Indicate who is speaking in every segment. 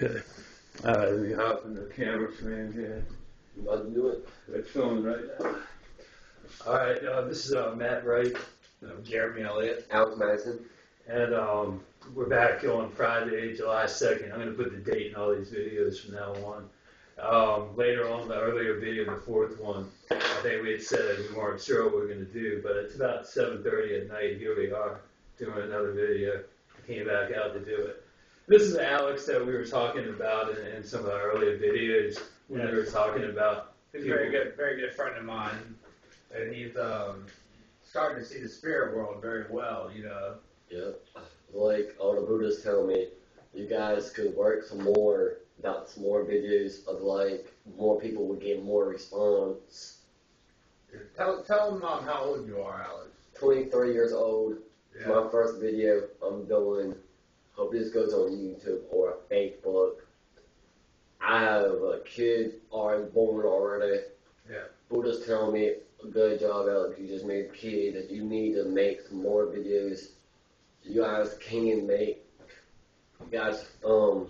Speaker 1: Okay. All right, let me hop in the camera frame here.
Speaker 2: You about to do it?
Speaker 1: It's filming right now. All right, uh, this is uh, Matt Wright, I'm Jeremy Elliott,
Speaker 2: Alex Madison.
Speaker 1: and um, we're back on Friday, July 2nd. I'm going to put the date in all these videos from now on. Um, later on, the earlier video, the fourth one, I think we had said we weren't sure what we were going to do, but it's about 7.30 at night. Here we are doing another video. I came back out to do it. This is Alex that we were talking about in, in some of our earlier videos when we were talking about
Speaker 3: He's a very good, very good friend of mine, and he's um, starting to see the spirit world very well. You know,
Speaker 2: Yep. Like all the Buddhists tell me, you guys could work some more, about some more videos of like more people would get more response.
Speaker 3: tell tell him um, how old you are, Alex.
Speaker 2: 23 years old. It's
Speaker 3: Yeah.
Speaker 2: my first video I'm doing. Hope this goes on YouTube or Facebook. I have a kid already born already.
Speaker 3: Yeah.
Speaker 2: Buddha's telling me, a good job, Alex. You just made a kid. That you need to make some more videos. You guys can make. You guys, um,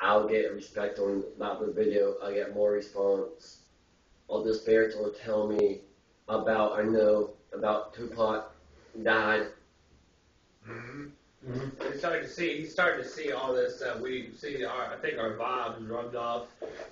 Speaker 2: I'll get respect on about the video. I get more response. All the spirits will tell me about. I know about Tupac died.
Speaker 3: Mm-hmm.
Speaker 1: Mhm.
Speaker 3: He's starting to see. He's starting to see all this. Uh, we see. Our, I think our vibes rubbed off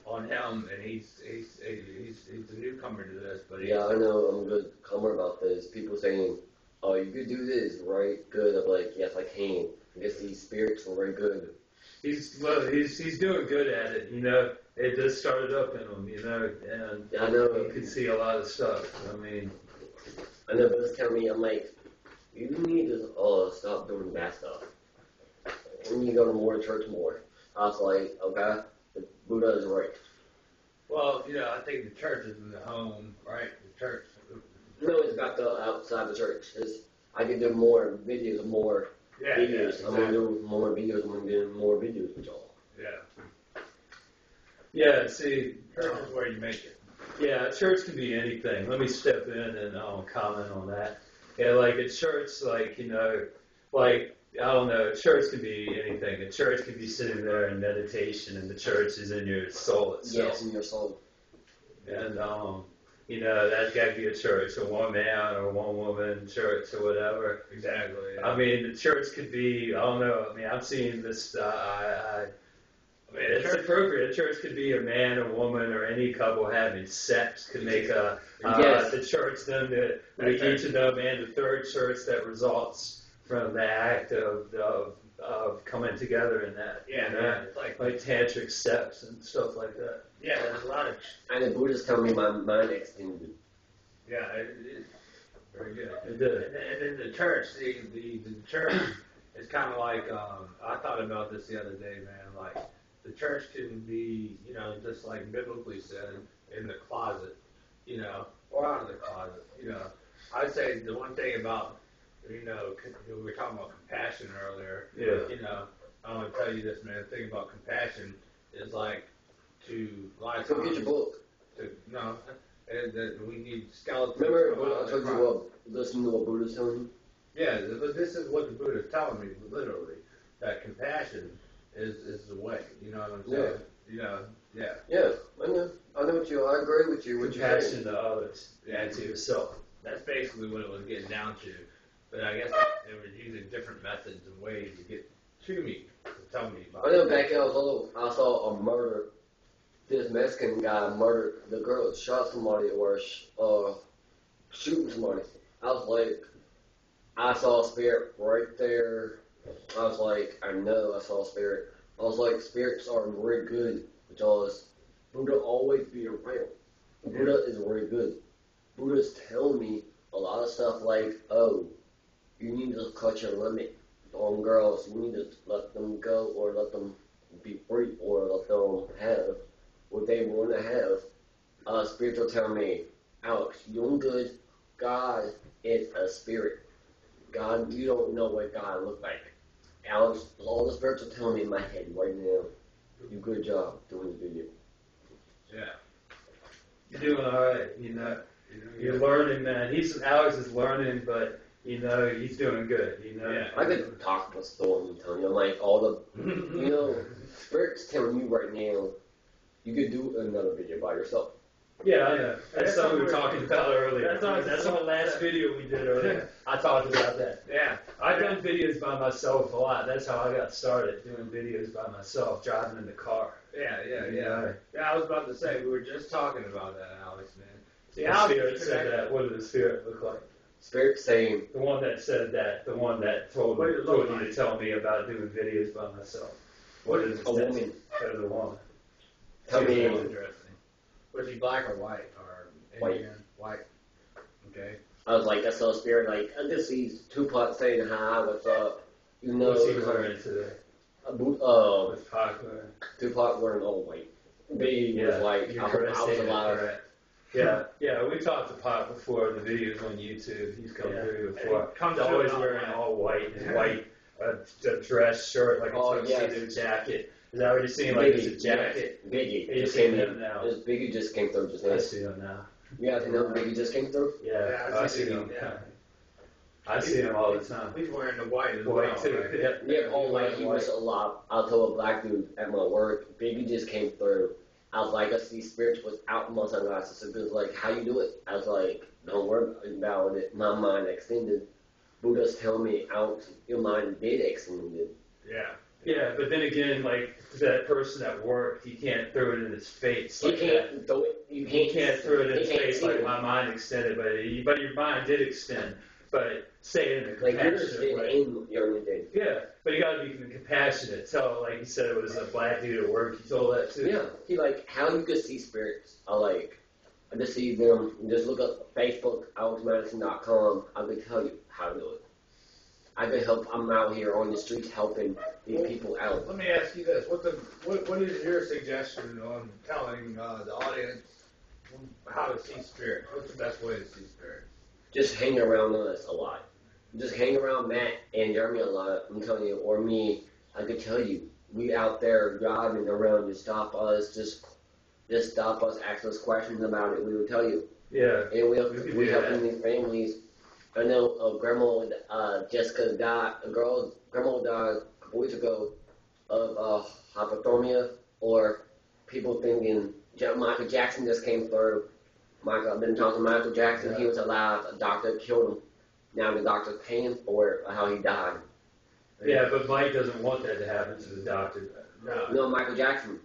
Speaker 3: on him, and he's he's he's, he's a newcomer to this. But
Speaker 2: Yeah, I know. I'm a good comer about this. People saying, "Oh, you could do this, right? Good." I'm like, "Yes, I can." I guess these spirits are very good.
Speaker 1: He's well, he's he's doing good at it. You know, it just started up in him. You know, and
Speaker 2: I know.
Speaker 1: you can see a lot of stuff. I mean,
Speaker 2: I know. Buddha's telling me, I'm like, you need to uh, stop doing bad stuff. We need to go to more church more. I was like, okay, the Buddha is right.
Speaker 3: well, you know, I think the church is the home, right? The church.
Speaker 2: No, it's about the outside the church. It's, I can do more videos, more
Speaker 3: Yeah,
Speaker 2: videos.
Speaker 3: yeah,
Speaker 2: I'm gonna do more videos. I'm gonna do more videos with y'all.
Speaker 3: yeah.
Speaker 1: yeah. See,
Speaker 3: Church is where you make it.
Speaker 1: yeah, church can be anything. Let me step in and um, comment on that. Yeah, like at church, like you know, like I don't know, church can be anything. A church can be sitting there in meditation, and the church is in your soul itself.
Speaker 2: Yes, in your soul.
Speaker 1: And um, you know, that's got to be a church, a one man or one woman church or whatever.
Speaker 3: Exactly. yeah.
Speaker 1: I mean, the church could be, I don't know. I mean, I've seen this. Uh, I, I, it's appropriate. A church could be a man, a woman, or any couple having sex. Could make a uh,
Speaker 2: Yes.
Speaker 1: the church then the, the each of them and the third church that results from the act of of, of coming together in that.
Speaker 3: Yeah,
Speaker 1: you know?
Speaker 3: yeah. Like,
Speaker 1: Like tantric steps and stuff like that.
Speaker 3: yeah, there's a lot of,
Speaker 2: And the Buddha's telling me my mind extended.
Speaker 3: yeah, it, it is very good.
Speaker 1: It did.
Speaker 3: And, then- and then the church, the, the, the church is kind of like, um, I thought about this the other day, man. Like, the church can be, you know, just like biblically said, in the closet, you know, or out of the closet, you know. I'd say the one thing about, you know, we were talking about compassion earlier,
Speaker 1: Yeah.
Speaker 3: you know, I want to tell you this, man. The thing about compassion is like to lot of
Speaker 2: get your book.
Speaker 3: to no, and that we need skeletons.
Speaker 2: Remember when I told you what, listen to what Buddha's telling you?
Speaker 3: Yeah, but this is what the Buddha's telling me, literally, that compassion is is the way. You know what I'm saying? You know, yeah,
Speaker 2: Yeah, I know. I know what you, I agree with you. What you're saying.
Speaker 1: Compassion to others and to yourself.
Speaker 3: that's basically what it was getting down to. But I guess they were using different methods and ways to get to me to tell me about.
Speaker 2: I know back when I was little, I saw a murder. This Mexican guy murdered the girl shot somebody or sh- uh, shooting somebody. I was like, I saw a spirit right there. I was like, I know I saw a spirit. I was like, spirits are very good because Buddha always be around. Buddha is very good. Buddha's telling me a lot of stuff like, oh, you need to cut your limit on girls. You need to let them go or let them be free or let them have what they want to have. Uh, spiritual tell me, Alex, you're good. God is a spirit. God, you don't know what God look like. Alex, all the spirits are telling me in my head right now. You good job doing the video.
Speaker 3: Yeah.
Speaker 1: You're doing all right. You know,
Speaker 3: You know,
Speaker 1: you're learning, man. He's Alex is learning, but you know he's doing good. You know.
Speaker 3: Yeah.
Speaker 2: I could talk about Storm and Tony. I'm like all the, you know, Spirit's telling you right now, you could do another video by yourself.
Speaker 1: Yeah, I know. That's
Speaker 3: That's
Speaker 1: something we were talking about earlier.
Speaker 3: that's what-
Speaker 1: That's on the last video we did earlier. I talked about that.
Speaker 3: Yeah.
Speaker 1: I've done videos by myself a lot. That's how I got started doing videos by myself, driving in the car.
Speaker 3: Yeah, yeah,
Speaker 1: You
Speaker 3: yeah. Yeah, I was about to say we were just talking about that, Alex, man. See,
Speaker 1: The spirit said that. What did the spirit look like?
Speaker 2: Spirit saying,
Speaker 1: The one that said that. The one that told
Speaker 3: What
Speaker 1: me,
Speaker 3: did
Speaker 1: told you
Speaker 3: like?
Speaker 1: to tell me about doing videos by myself. What is
Speaker 2: a woman,
Speaker 1: That was a woman.
Speaker 2: tell
Speaker 3: That's
Speaker 2: me,
Speaker 3: interesting. Was he black or white or
Speaker 2: White.
Speaker 3: Indian? White. Okay.
Speaker 2: I was like, I saw Spirit, like, I just see Tupac saying, hi, what's up? You know,
Speaker 1: What's he wearing today?
Speaker 2: a boot, uh,
Speaker 1: What's Pac wearing?
Speaker 2: Tupac wearing all white. Biggie was like,
Speaker 1: you're
Speaker 2: I,
Speaker 1: correct,
Speaker 2: I was
Speaker 1: statement,
Speaker 2: alive.
Speaker 1: correct. Yeah, yeah, we talked to Pop before. The videos on YouTube. He's come
Speaker 3: Yeah.
Speaker 1: through
Speaker 3: And
Speaker 1: before.
Speaker 3: he comes
Speaker 1: He's
Speaker 3: through
Speaker 1: always
Speaker 3: all
Speaker 1: wearing
Speaker 3: white.
Speaker 1: all white, his white uh, a dress shirt, like a
Speaker 2: Oh,
Speaker 1: tuxedo
Speaker 2: yes.
Speaker 1: jacket. Is that what you're seeing? Like it's a
Speaker 2: Biggie,
Speaker 1: jacket.
Speaker 2: Biggie
Speaker 1: Yeah, you
Speaker 2: just came
Speaker 1: him
Speaker 2: in.
Speaker 1: now.
Speaker 2: Just Biggie just came through just
Speaker 1: I see him now.
Speaker 2: Yeah, You know Biggie just came through?
Speaker 1: Yeah,
Speaker 3: Yeah, I
Speaker 1: I
Speaker 3: see
Speaker 1: see
Speaker 3: him,
Speaker 1: him.
Speaker 3: yeah.
Speaker 1: I see him all the time.
Speaker 3: He's wearing the white as
Speaker 1: White
Speaker 3: well.
Speaker 1: too.
Speaker 3: right?
Speaker 1: Yeah,
Speaker 2: Yeah, all white. He was a lot. I told a black dude at my work, Biggie just came through. I was like, I see spirits was out my sunglasses. So he was like, how you do it? I was like, don't worry about it. My mind extended. Buddha's telling me out, your mind did extended.
Speaker 3: Yeah.
Speaker 1: Yeah, but then again, like that person at work, he can't throw it in his face
Speaker 2: You
Speaker 1: like that.
Speaker 2: can't throw it. You
Speaker 1: He
Speaker 2: can't.
Speaker 1: can't throw it in his face like
Speaker 2: it.
Speaker 1: my mind extended, but he, but your mind did extend. But say it in a
Speaker 2: Like
Speaker 1: compassionate
Speaker 2: did
Speaker 1: way.
Speaker 2: and yours.
Speaker 1: Yeah, but you gotta be compassionate. So, like you said, it was a black dude at work. He told that too.
Speaker 2: Yeah, he like how you could see spirits. I like I just see them. Just look up Facebook, alexmadison.com. I could tell you how to do it. I can help. I'm out here on the streets helping these people out.
Speaker 3: Let me ask you this: what the what, what is your suggestion on telling uh, the audience how to see spirits? What's the best way to see spirits?
Speaker 2: Just hang around us a lot. Just hang around Matt and Jeremy a lot. I'm telling you, or me. I could tell you, we out there driving around. Just stop us. Just just stop us. Ask us questions about it. We will tell you.
Speaker 1: Yeah.
Speaker 2: And we
Speaker 1: We
Speaker 2: we
Speaker 1: do
Speaker 2: helping these families. I know uh, grandma uh, Jessica died. A girl, grandma died a couple weeks ago of uh, hypothermia, or people thinking Michael Jackson just came through. Michael, I've been talking to Michael Jackson. He was alive. A doctor killed him. Now the doctor's paying for it, how he died.
Speaker 1: Yeah, but Mike doesn't want that to happen to the doctor.
Speaker 3: No,
Speaker 2: No, Michael Jackson.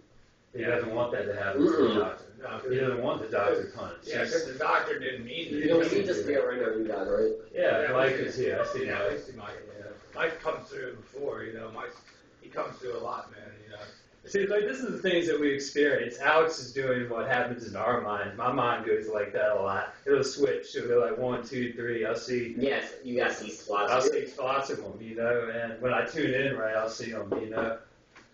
Speaker 1: He doesn't want that to happen to the doctor.
Speaker 3: no,
Speaker 1: He doesn't want the doctor punished.
Speaker 3: yeah, because the doctor didn't mean
Speaker 2: You
Speaker 3: to.
Speaker 2: don't see the spirit right now, you guys, right?
Speaker 1: Yeah,
Speaker 3: Yeah,
Speaker 1: Mike
Speaker 3: we-
Speaker 1: is here. I see
Speaker 3: Yeah,
Speaker 1: Mike.
Speaker 3: I see Mike. Yeah. Mike comes through before, you know. Mike, he comes through a lot, man. You know.
Speaker 1: See, like this is the things that we experience. Alex is doing what happens in our mind. My mind goes like that a lot. It'll switch. It'll go like one, two, three. I'll see.
Speaker 2: Yes, you guys see spots.
Speaker 1: I'll see spots of them, you know. And when I tune in, right, I'll see them, you know.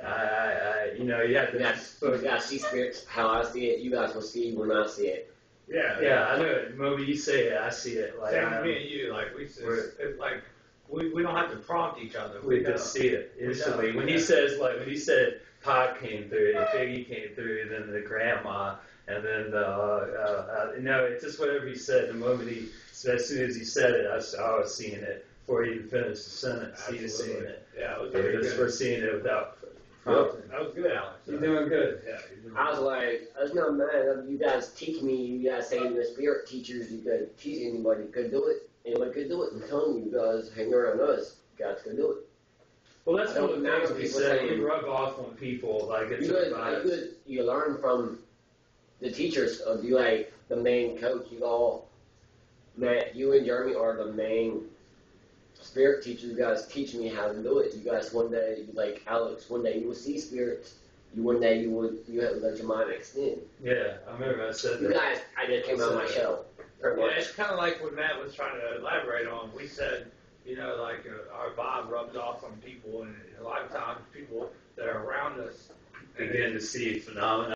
Speaker 1: I, I, I you know, you have
Speaker 2: You
Speaker 1: to.
Speaker 2: guys, you guys see spirits how I see it. You guys will see when I see it.
Speaker 3: Yeah.
Speaker 1: Yeah, I know it. The moment you say it, I see it. Like
Speaker 3: Same
Speaker 1: I,
Speaker 3: with me and you. Like we just, it, like we, we don't have to prompt each other.
Speaker 1: we
Speaker 3: know.
Speaker 1: just see it instantly. When
Speaker 3: yeah.
Speaker 1: he says like when he said Pop came through, and Biggie came through, then the grandma, and then the uh, uh, you know, it's just whatever he said. The moment he, as soon as he said it, I, was- I was seeing it before he even finished the sentence. He was seeing it.
Speaker 3: Yeah, it was
Speaker 1: Yeah,
Speaker 3: very
Speaker 1: just
Speaker 3: good.
Speaker 1: for seeing it without prompting.
Speaker 3: That was good, Alex.
Speaker 1: You're doing good.
Speaker 3: Yeah, you're doing
Speaker 2: I was like, I was not mad. of You guys teach me. You guys saying the spirit teachers. You could teach anybody could do it. Anybody could do it. I'm telling you, you guys hang around us. You guys could do it.
Speaker 1: Well, that's
Speaker 2: I
Speaker 1: one of the things
Speaker 2: what
Speaker 1: we
Speaker 2: people
Speaker 1: said.
Speaker 2: say.
Speaker 1: We rub off on people like it's
Speaker 2: You could, you could, you learn from the teachers of you, like the main coach. You all, Matt, you and Jeremy are the main spirit teachers. You guys teach me how to do it. You guys one day, like Alex, one day you will see spirits. You one day you would you have let your mind extend.
Speaker 1: Yeah, I remember I said
Speaker 2: You
Speaker 1: that.
Speaker 2: guys, I just came out of my shell.
Speaker 3: Yeah, it's kind of like what Matt was trying to elaborate on. We said, you know, like uh, our vibe rubs off on people, and a lot of times people that are around us
Speaker 1: Begin to see phenomena